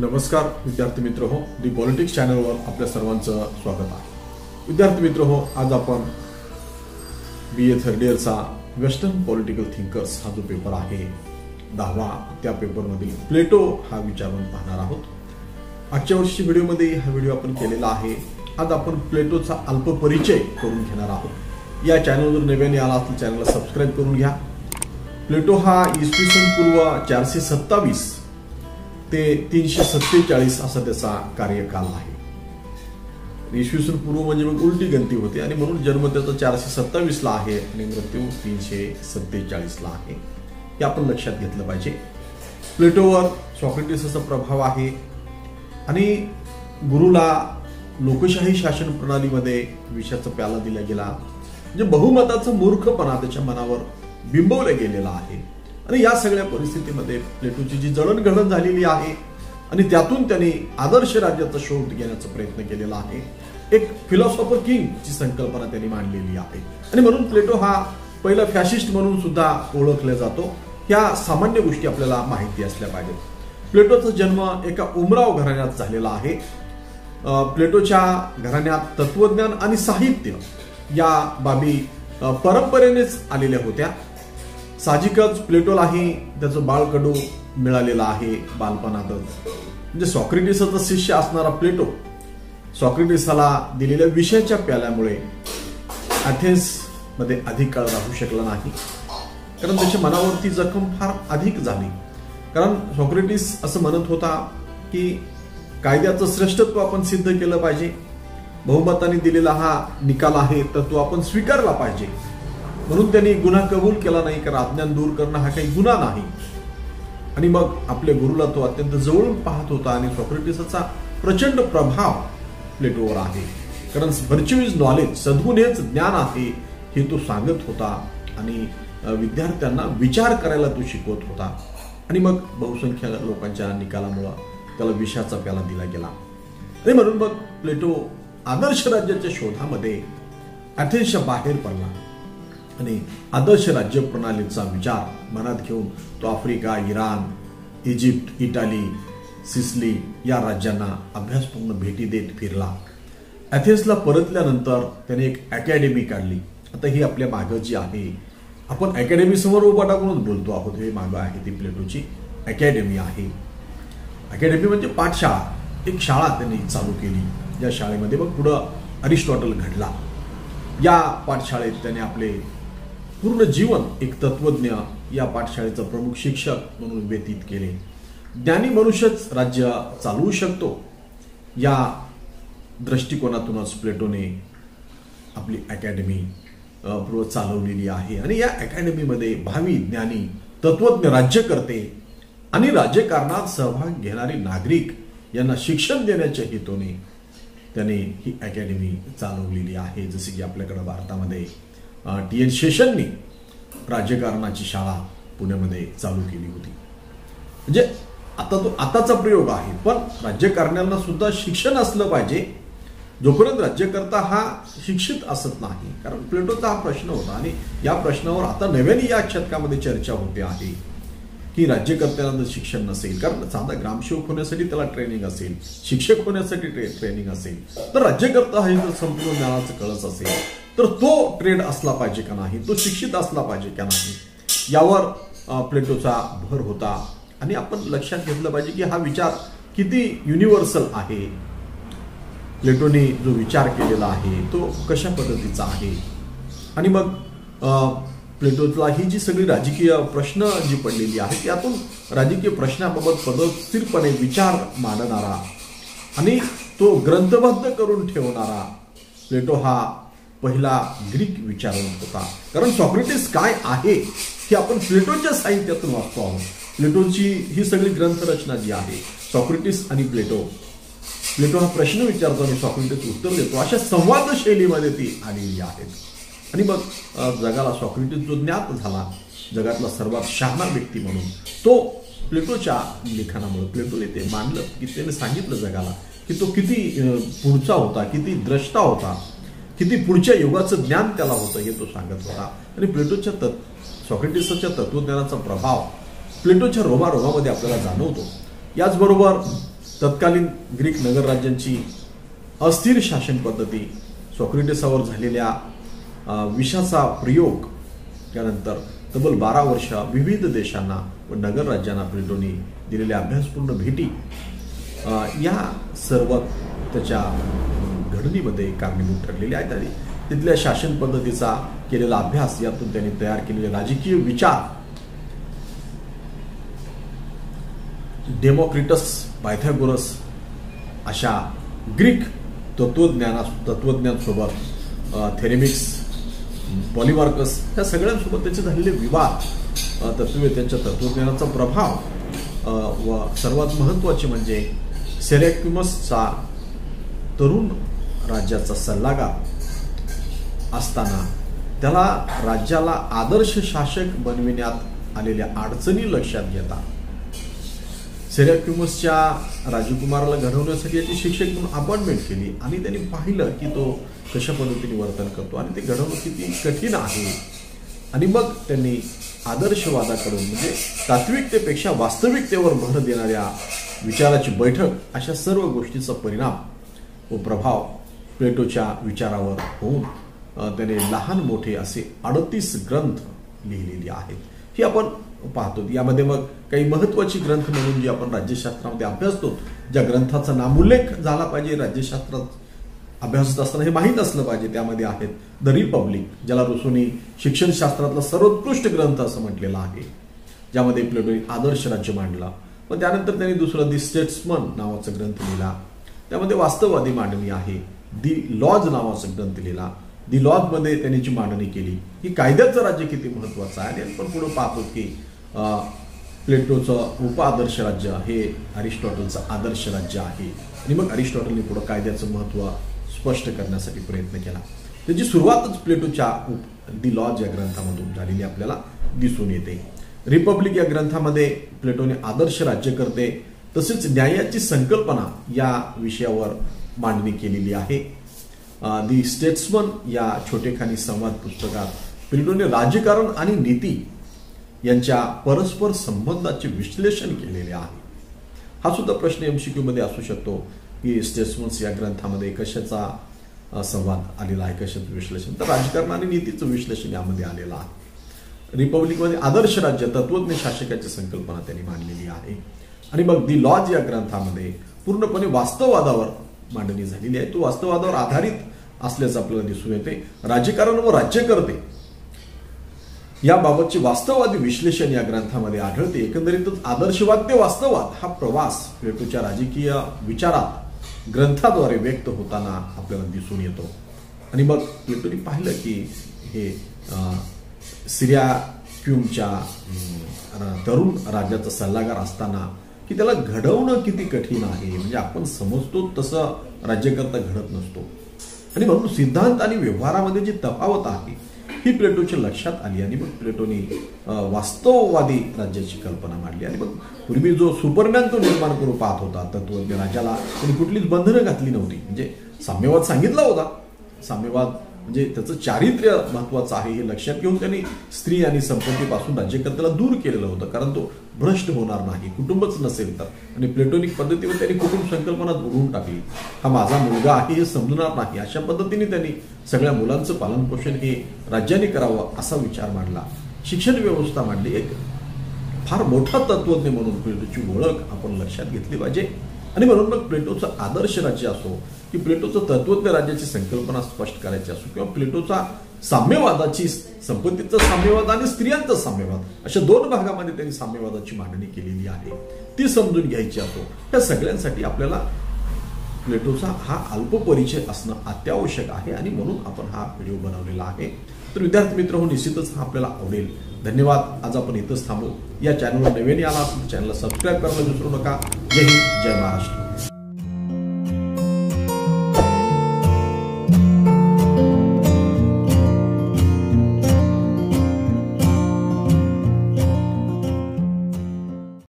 नमस्कार विद्यार्थी मित्र हो दी पॉलिटिक्स चॅनलवर आपल्या सर्वांचं स्वागत आहे. विद्यार्थी मित्र हो आज आपण बी ए थर्ड इयरचा वेस्टर्न पॉलिटिकल थिंकर्स हा जो पेपर आहे दहावा त्या पेपरमधील प्लेटो हा विचारून पाहणार आहोत. आजच्या वर्षी व्हिडिओमध्ये हा व्हिडिओ आपण केलेला आहे. आज आपण प्लेटोचा अल्प परिचय करून घेणार आहोत. या चॅनलवर नव्याने आला असेल चॅनलला सबस्क्राईब करून घ्या. प्लेटो हा इसवी सन पूर्व चारशे सत्तावीस ते तीनशे सत्तेचाळीस असा त्याचा कार्यकाल आहे. इसवी सन पूर्व म्हणजे मग उलटी गंती होते आणि म्हणून जन्म त्याचा चारशे सत्तावीस ला आहे आणि मृत्यू तीनशे सत्तेचाळीस ला आहे. हे आपण लक्षात घेतलं पाहिजे. प्लेटोवर सॉक्रेटिसचा प्रभाव आहे आणि गुरुला लोकशाही शासन प्रणालीमध्ये विषाचा प्याला दिला गेला. म्हणजे बहुमताचा मूर्खपणा त्याच्या मनावर बिंबवलं गेलेला आहे. आणि या सगळ्या परिस्थितीमध्ये प्लेटोची जी जळणघडण झालेली आहे आणि त्यातून त्यांनी आदर्श राज्याचा शोध घेण्याचा प्रयत्न केलेला आहे. एक फिलॉसॉफर किंग ची संकल्पना त्यांनी मांडलेली आहे. आणि म्हणून प्लेटो हा पहिला फॅशिस्ट म्हणून सुद्धा ओळखला जातो. ह्या सामान्य गोष्टी आपल्याला माहिती असल्या पाहिजेत. प्लेटोचा जन्म एका उमराव घराण्यात झालेला आहे. प्लेटोच्या घराण्यात तत्वज्ञान आणि साहित्य या बाबी परंपरेनेच आलेल्या होत्या. साहजिकच प्लेटोलाही त्याचं बाळकडू मिळालेलं आहे बालपणातच. म्हणजे सॉक्रेटिसचा शिष्य असणारा प्लेटो सॉक्रेटिसाला दिलेल्या विषयाच्या प्याल्यामुळे अथेन्समध्ये अधिक काळ राहू शकला नाही. कारण त्याच्या मनावरती जखम फार अधिक झाली. कारण सॉक्रेटिस असं म्हणत होता की कायद्याचं श्रेष्ठत्व आपण सिद्ध केलं पाहिजे. बहुमताने दिलेला हा निकाल आहे तर तो आपण स्वीकारला पाहिजे. म्हणून त्यांनी गुन्हा कबूल केला नाही कारण अज्ञान दूर करणं हा काही गुन्हा नाही. आणि मग आपल्या गुरुला तो अत्यंत जवळून पाहत होता आणि सॉक्रेटिसचा प्रचंड प्रभाव प्लेटोवर आहे. कारण व्हर्च्यू इज नॉलेज सद्गुण हेच ज्ञान आहे हे तो सांगत होता. आणि विद्यार्थ्यांना विचार करायला तो शिकवत होता. आणि मग बहुसंख्य लोकांच्या निकालामुळं त्याला विषाचा प्याला दिला गेला. आणि म्हणून मग प्लेटो आदर्श राज्याच्या शोधामध्ये अथेन्सच्या बाहेर पडला. आणि आदर्श राज्य प्रणालीचा विचार मनात घेऊन तो Africa Iran Egypt Italy Sicily या राज्यांना अभ्यासपूर्ण भेटी देत फिरला. ॲथेन्सला परतल्यानंतर त्याने एक अकॅडमी काढली. आता ही आपल्या मागं जी आहे आपण अकॅडमीसमोर उभा टाकूनच बोलतो आहोत. हे मागं आहे ती प्लेटोची अकॅडमी आहे. अकॅडमी म्हणजे पाठशाळा. एक शाळा त्यांनी चालू केली. या शाळेमध्ये मग पुढं अरिस्टॉटल घडला. या पाठशाळेत त्याने आपले पूर्ण जीवन एक तत्वज्ञ या पाठशाळेचा प्रमुख शिक्षक म्हणून व्यतीत केले. ज्ञानी मनुष्यच राज्य चालवू शकतो. या दृष्टिकोनातूनच प्लेटोने आपली अकॅडमी पूर्व चालवलेली आहे. आणि या अकॅडमीमध्ये भावी ज्ञानी तत्वज्ञ राज्यकर्ते आणि राज्यकारणात सहभाग घेणारे नागरिक यांना शिक्षण देण्याच्या हेतूने त्याने ही अकॅडमी चालवलेली आहे. जसे की आपल्याकडे भारतामध्ये टी एन शेषननी राज्यकारणाची शाळा पुण्यामध्ये चालू केली होती. म्हणजे आता तो आताचा प्रयोग आहे पण राज्यकारण्यांना सुद्धा शिक्षण असलं पाहिजे. जोपर्यंत राज्यकर्ता हा शिक्षित असत नाही कारण प्लेटोचा हा प्रश्न होता आणि या प्रश्नावर आता नव्याने या शतकामध्ये चर्चा होते आहे की राज्यकर्त्यांना जर शिक्षण नसेल कारण साधा ग्रामसेवक होण्यासाठी त्याला ट्रेनिंग असेल शिक्षक होण्यासाठी ट्रेनिंग असेल तर राज्यकर्ता हे जर संपूर्ण ज्ञानाचं कळस असेल तर तो ट्रेड असला पाहिजे का नाही? तो शिक्षित असला पाहिजे का नाही? यावर प्लेटोचा भर होता. आणि आपण लक्षात घेतलं पाहिजे की हा विचार किती युनिव्हर्सल आहे. प्लेटोने जो विचार केलेला आहे तो कशा पद्धतीचा आहे? आणि मग प्लेटोला ही जी सगळी राजकीय प्रश्न जी पडलेली आहे त्यातून राजकीय प्रश्नाबाबत पदस्थिरपणे विचार मांडणारा आणि तो ग्रंथबद्ध करून ठेवणारा प्लेटो हा पहिला ग्रीक विचारवंत होता. कारण सॉक्रेटिस काय आहे हे आपण प्लेटोच्या साहित्यातून वाचतो आहोत. प्लेटोची ही सगळी ग्रंथरचना जी आहे सॉक्रेटिस आणि प्लेटो. प्लेटो हा प्रश्न विचारतो आणि सॉक्रेटिस उत्तर देतो. अशा संवाद शैलीमध्ये ती आलेली आहेत. आणि मग जगाला सॉक्रेटिस जो ज्ञात झाला जगातला सर्वात शहाणा व्यक्ती म्हणून तो प्लेटोच्या लिखाणामुळे प्लेटोने ते मानलं की त्याने सांगितलं जगाला की तो किती पुढचा होता किती द्रष्टा होता किती पुढच्या युगाचं ज्ञान त्याला होतं हे तो सांगत होता. आणि प्लेटोच्या तत् सॉक्रेटिसच्या तत्वज्ञानाचा प्रभाव प्लेटोच्या रोमारोमामध्ये आपल्याला जाणवतो. याचबरोबर तत्कालीन ग्रीक नगरराज्यांची अस्थिर शासन पद्धती सॉक्रेटिसावर झालेल्या विषाचा प्रयोग त्यानंतर तब्बल बारा वर्ष विविध देशांना व नगरराज्यांना प्लेटोनी दिलेल्या अभ्यासपूर्ण भेटी या सर्व त्याच्या घडणीमध्ये कारणीभूत ठरलेले आहेत आणि तिथल्या शासन पद्धतीचा केलेला अभ्यास यातून त्यांनी तयार केलेले राजकीय विचार डेमोक्रिटस पायथागोरस अशा ग्रीक तत्वज्ञाना तत्वज्ञांसोबत थेरेमिक्स पॉलिमार्कस ह्या सगळ्यांसोबत त्याचे झालेले विवाद तत्वे त्यांच्या तत्वज्ञानाचा प्रभाव व सर्वात महत्त्वाचे म्हणजे सेरेक्युमसचा तरुण राज्याचा सल्लागार असताना त्याला राज्याला आदर्श शासक बनविण्यात आलेल्या अडचणी लक्षात घेता. सेरेक्युमसच्या राजकुमाराला घडवण्यासाठी याची शिक्षक म्हणून अपॉइंटमेंट केली आणि त्यांनी पाहिलं की तो कशा पद्धतीने वर्तन करतो आणि ते घडवणं किती कठीण आहे. आणि मग त्यांनी आदर्शवादाकडून म्हणजे तात्विकतेपेक्षा वास्तविकतेवर भर देणाऱ्या विचाराची बैठक अशा सर्व गोष्टीचा परिणाम व प्रभाव प्लेटोच्या विचारावर होऊन त्याने लहान मोठे असे अडतीस ग्रंथ लिहिलेले आहेत. ही आपण पाहतो. यामध्ये मग काही महत्वाची ग्रंथ म्हणून जे आपण राज्यशास्त्रामध्ये अभ्यासतो ज्या ग्रंथाचा नामोल्लेख झाला पाहिजे राज्यशास्त्रात अभ्यासत असताना हे माहीत असलं पाहिजे त्यामध्ये आहेत द रिपब्लिक ज्याला रुसूनी शिक्षणशास्त्रातला सर्वोत्कृष्ट ग्रंथ असं म्हटलेलं आहे ज्यामध्ये प्लेटोने आदर्श राज्य मांडला. मग त्यानंतर त्यांनी दुसरं दी स्टेट्समन नावाचा ग्रंथ लिहिला. त्यामध्ये वास्तववादी मांडणी आहे. दी लॉज नावाचा ग्रंथ लिहिला. दी लॉजमध्ये त्यांनी जी मांडणी केली की कायद्याचं राज्य किती महत्वाचं आहे आणि आपण पुढे पाहतो की प्लेटोचं उपआदर्श राज्य हे अरिस्टॉटलचं आदर्श राज्य आहे. आणि मग अरिस्टॉटलने पुढे कायद्याचं महत्त्व स्पष्ट करण्यासाठी प्रयत्न केला. त्याची सुरुवातच प्लेटोच्या उप- दी लॉज या ग्रंथामधून झालेली आपल्याला दिसून येते. रिपब्लिक या ग्रंथामध्ये प्लेटोने आदर्श राज्य करते तसेच न्यायाची संकल्पना या विषयावर मांडणी केलेली आहे. दी स्टेट्समन या छोटेखानी संवाद पुस्तकात पिल्डोने राजकारण आणि नीती यांच्या परस्पर संबंधाचे विश्लेषण केलेले आहे. हा सुद्धा प्रश्न एमसीक्यू मध्ये असू शकतो की स्टेट्समन्स या ग्रंथामध्ये कशाचा संवाद आलेला आहे कशाचं विश्लेषण. तर राजकारण आणि नीतीचं विश्लेषण यामध्ये आलेलं आहे. रिपब्लिकमध्ये आदर्श राज्य तत्वज्ञ शासकाची संकल्पना त्यांनी मांडलेली आहे. आणि मग दी लॉज या ग्रंथामध्ये पूर्णपणे वास्तववादावर मांडणी झालेली आहे. तो वास्तववादावर आधारित असल्याचं आपल्याला दिसून येते राजकारण व राज्यकर्ते याबाबतचे वास्तववादी विश्लेषण या ग्रंथामध्ये आढळते. एकंदरीतच आदर्शवाद ते वास्तववाद हा प्रवास प्लेटोच्या राजकीय विचारात ग्रंथाद्वारे व्यक्त होताना आपल्याला दिसून येतो. आणि मग प्लेटोने पाहिलं की हे अं, सिरिया क्युमच्या तरुण राज्याचा सल्लागार असताना की त्याला घडवणं किती कठीण आहे? म्हणजे आपण समजतो तसं राज्यकर्ता घडत नसतो. आणि म्हणून सिद्धांत आणि व्यवहारामध्ये जी तफावत आहे ही प्लेटोच्या लक्षात आली आणि मग प्लेटोने वास्तववादी राज्याची कल्पना मांडली. आणि मग पूर्वी जो सुपरमॅन तो निर्माण करू पाहत होता तत्वज्ञ राजाला त्यांनी कुठलीच बंधनं घातली नव्हती. म्हणजे साम्यवाद सांगितला होता. साम्यवाद म्हणजे त्याचं चारित्र्य महत्वाचं आहे हे लक्षात घेऊन त्यांनी स्त्री आणि संपत्तीपासून राज्यकर्त्याला दूर केलेलं होतं. कारण तो भ्रष्ट होणार नाही कुटुंबच नसेल तर. आणि प्लेटोनिक पद्धतीवर त्यांनी कुटुंब संकल्पना उडवून टाकली. हा माझा मुलगा आहे हे समजणार नाही. अशा पद्धतीने त्यांनी सगळ्या मुलांचं पालनपोषण हे राज्याने करावं असा विचार मांडला. शिक्षण व्यवस्था मांडली. एक फार मोठा तत्वज्ञ म्हणून प्लेटोची ओळख आपण लक्षात घेतली पाहिजे. आणि म्हणून मग प्लेटोचं आदर्श राज्य असो की प्लेटोचं तत्वज्ञ राज्याची संकल्पना स्पष्ट करायची असो किंवा प्लेटोचा साम्यवादाची संपत्तीचा साम्यवाद आणि स्त्रियांचा साम्यवाद अशा दोन भागामध्ये त्यांनी साम्यवादाची मांडणी केलेली आहे. ती समजून घ्यायची असो या सगळ्यांसाठी आपल्याला प्लेटोचा हा अल्प परिचय असणं अत्यावश्यक आहे आणि म्हणून आपण हा व्हिडिओ बनवलेला आहे. तर विद्यार्थी मित्र हो निश्चितच हा आपल्याला आवडेल. धन्यवाद. आज आपण इथंच थांबू. या चॅनलवर नवीन आला असेल चॅनलला सबस्क्राईब करायला विसरू नका. जय हिंद. जय महाराष्ट्र.